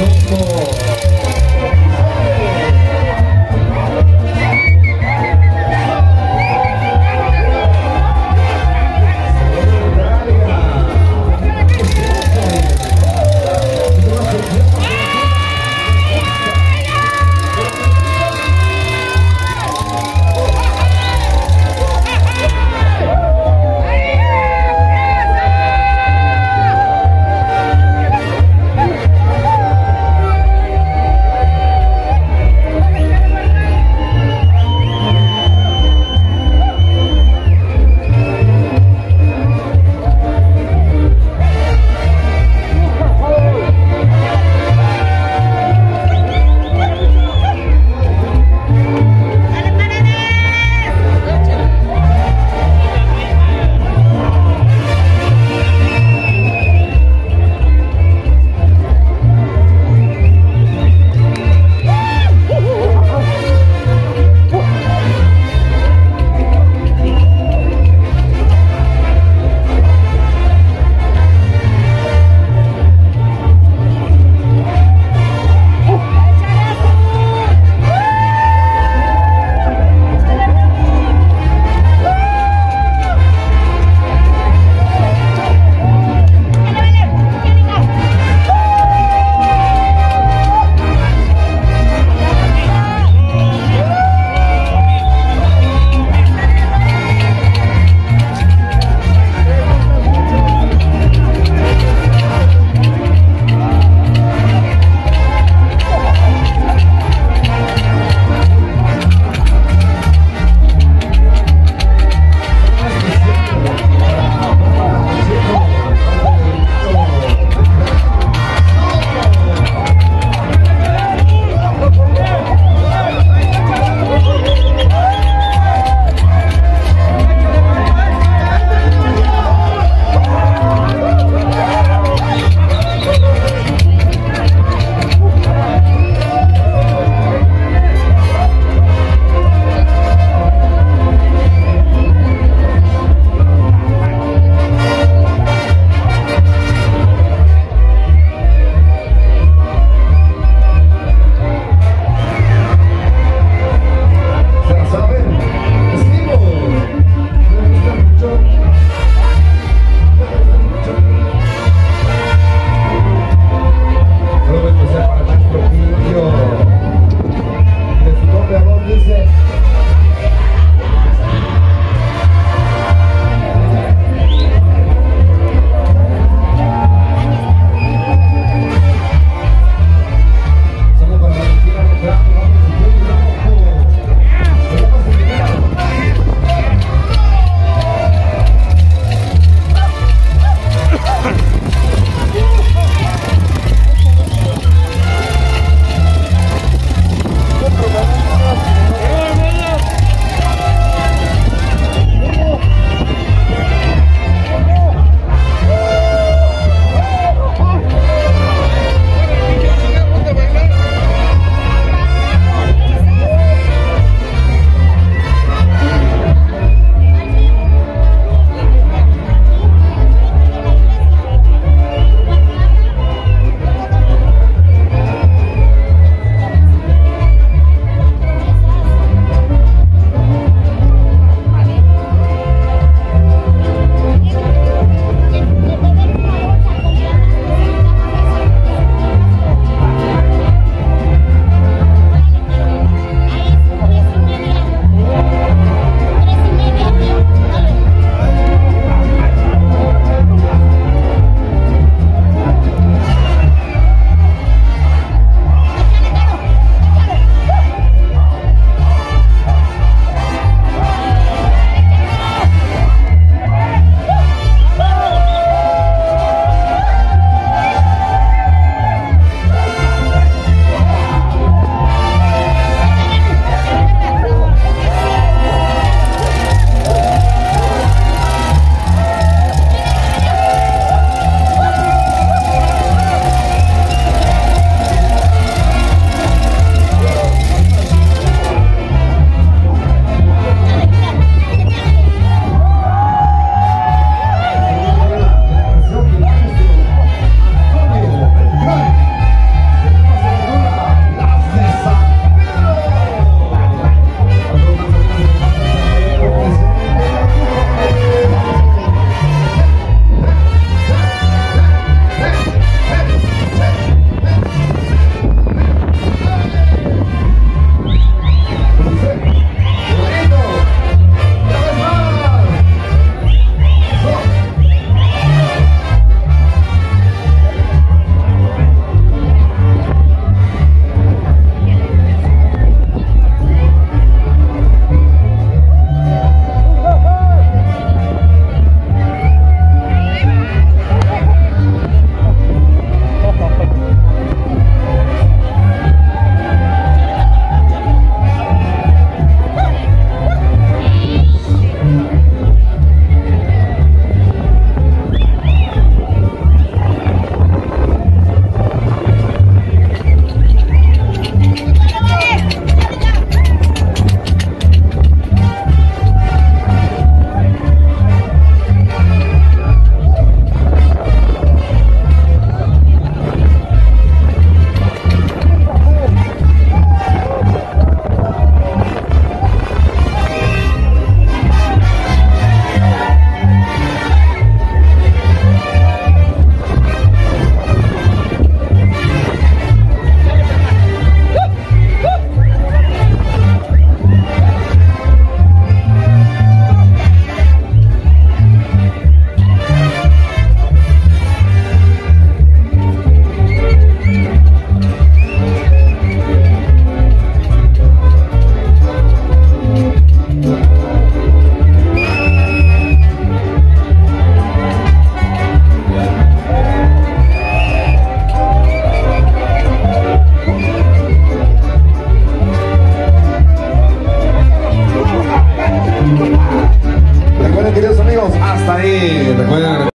Socorro!